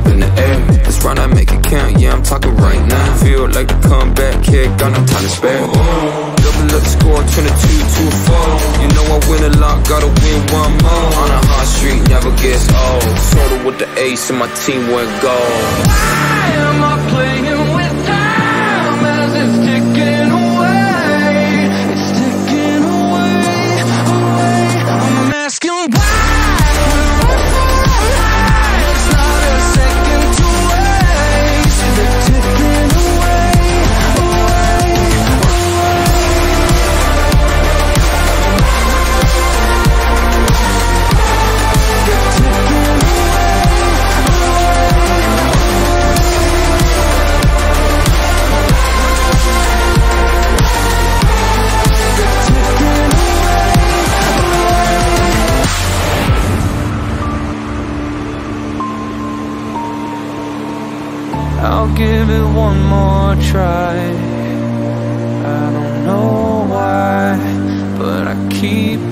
up in the air. Let's run, I make it count, yeah, I'm talking right now. Feel like a comeback kid, got no time to spare. Double up the score, turn it two to a four. You know I win a lot, gotta win one more. On a hot street, never gets old. Soda with the ace, and my team went gold. Why am I playing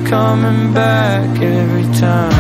coming back every time.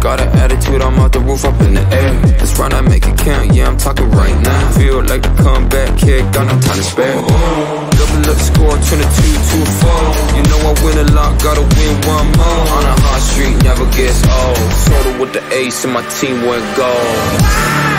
Got an attitude, I'm off the roof, up in the air. Let's run, I make it count, yeah, I'm talking right now. Feel like a comeback kid, got no time to spare. Double up score, turn it two to a four. You know I win a lot, gotta win one more. On a hot street, never gets old. Soda with the ace, and my team went gold.